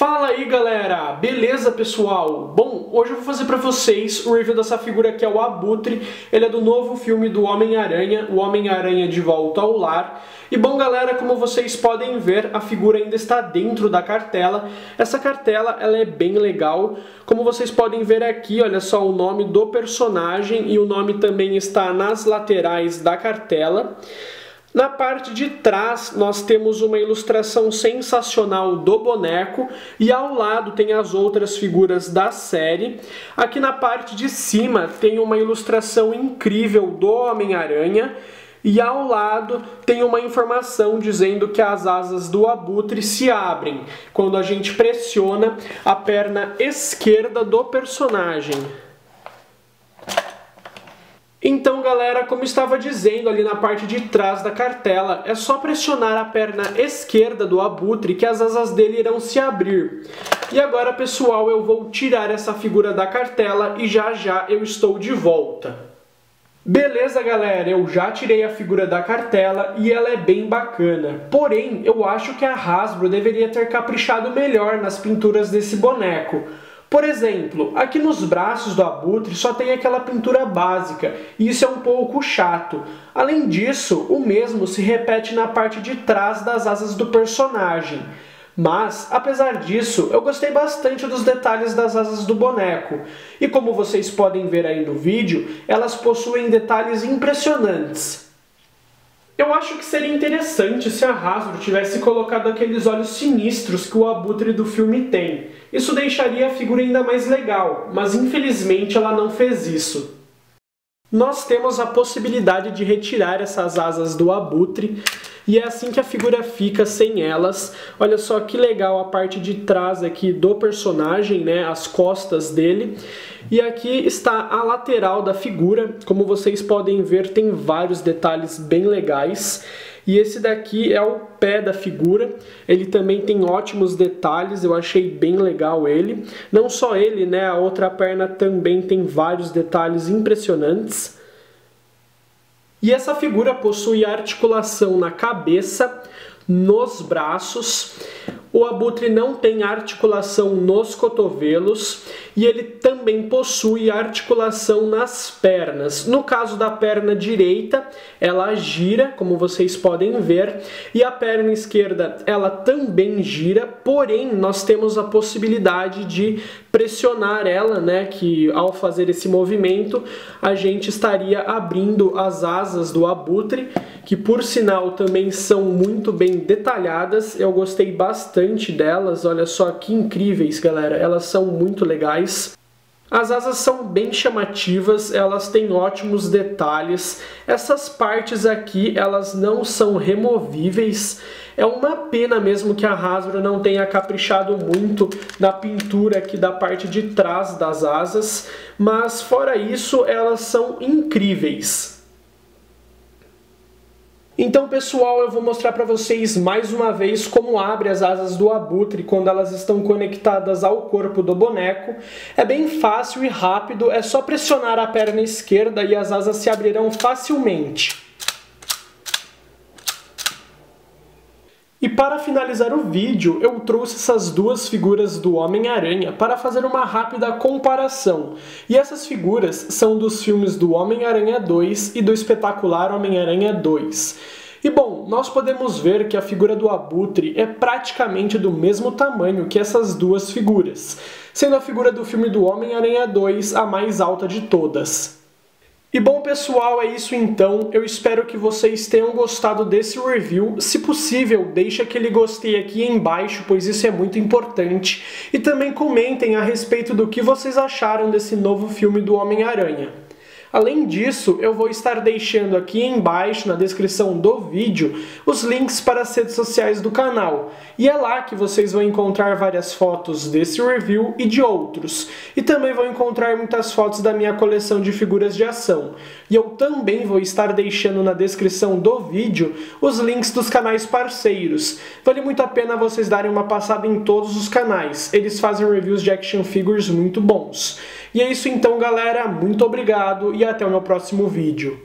Fala aí galera, beleza pessoal? Bom, hoje eu vou fazer pra vocês o review dessa figura que é o Abutre, ele é do novo filme do Homem-Aranha, o Homem-Aranha de Volta ao Lar. E bom galera, como vocês podem ver, a figura ainda está dentro da cartela. Essa cartela ela é bem legal, como vocês podem ver aqui, olha só o nome do personagem e o nome também está nas laterais da cartela. Na parte de trás nós temos uma ilustração sensacional do boneco e ao lado tem as outras figuras da série. Aqui na parte de cima tem uma ilustração incrível do Homem-Aranha e ao lado tem uma informação dizendo que as asas do abutre se abrem quando a gente pressiona a perna esquerda do personagem. Então, galera, como estava dizendo ali na parte de trás da cartela, é só pressionar a perna esquerda do abutre que as asas dele irão se abrir. E agora, pessoal, eu vou tirar essa figura da cartela e já já eu estou de volta. Beleza, galera, eu já tirei a figura da cartela e ela é bem bacana. Porém, eu acho que a Hasbro deveria ter caprichado melhor nas pinturas desse boneco. Por exemplo, aqui nos braços do abutre só tem aquela pintura básica, e isso é um pouco chato. Além disso, o mesmo se repete na parte de trás das asas do personagem. Mas, apesar disso, eu gostei bastante dos detalhes das asas do boneco. E como vocês podem ver aí no vídeo, elas possuem detalhes impressionantes. Eu acho que seria interessante se a Hasbro tivesse colocado aqueles olhos sinistros que o abutre do filme tem. Isso deixaria a figura ainda mais legal, mas infelizmente ela não fez isso. Nós temos a possibilidade de retirar essas asas do abutre e é assim que a figura fica sem elas. Olha só que legal a parte de trás aqui do personagem, né, as costas dele. E aqui está a lateral da figura. Como vocês podem ver, tem vários detalhes bem legais. E esse daqui é o pé da figura, ele também tem ótimos detalhes, eu achei bem legal ele. Não só ele, né, a outra perna também tem vários detalhes impressionantes. E essa figura possui articulação na cabeça, nos braços, o abutre não tem articulação nos cotovelos e ele também possui articulação nas pernas. No caso da perna direita, ela gira, como vocês podem ver, e a perna esquerda, ela também gira, porém nós temos a possibilidade de pressionar ela, né, que ao fazer esse movimento, a gente estaria abrindo as asas do abutre, que por sinal também são muito bem detalhadas. Eu gostei bastante delas, olha só que incríveis, galera. Elas são muito legais. As asas são bem chamativas, elas têm ótimos detalhes. Essas partes aqui, elas não são removíveis. É uma pena mesmo que a Hasbro não tenha caprichado muito na pintura aqui da parte de trás das asas, mas fora isso, elas são incríveis. Então, pessoal, eu vou mostrar para vocês mais uma vez como abre as asas do abutre quando elas estão conectadas ao corpo do boneco. É bem fácil e rápido, é só pressionar a perna esquerda e as asas se abrirão facilmente. E para finalizar o vídeo, eu trouxe essas duas figuras do Homem-Aranha para fazer uma rápida comparação. E essas figuras são dos filmes do Homem-Aranha 2 e do espetacular Homem-Aranha 2. E bom, nós podemos ver que a figura do Abutre é praticamente do mesmo tamanho que essas duas figuras, sendo a figura do filme do Homem-Aranha 2 a mais alta de todas. E bom pessoal, é isso então. Eu espero que vocês tenham gostado desse review. Se possível, deixe aquele gostei aqui embaixo, pois isso é muito importante. E também comentem a respeito do que vocês acharam desse novo filme do Homem-Aranha. Além disso, eu vou estar deixando aqui embaixo na descrição do vídeo os links para as redes sociais do canal. E é lá que vocês vão encontrar várias fotos desse review e de outros. E também vão encontrar muitas fotos da minha coleção de figuras de ação. E eu também vou estar deixando na descrição do vídeo os links dos canais parceiros. Vale muito a pena vocês darem uma passada em todos os canais. Eles fazem reviews de action figures muito bons. E é isso então, galera. Muito obrigado e até o meu próximo vídeo.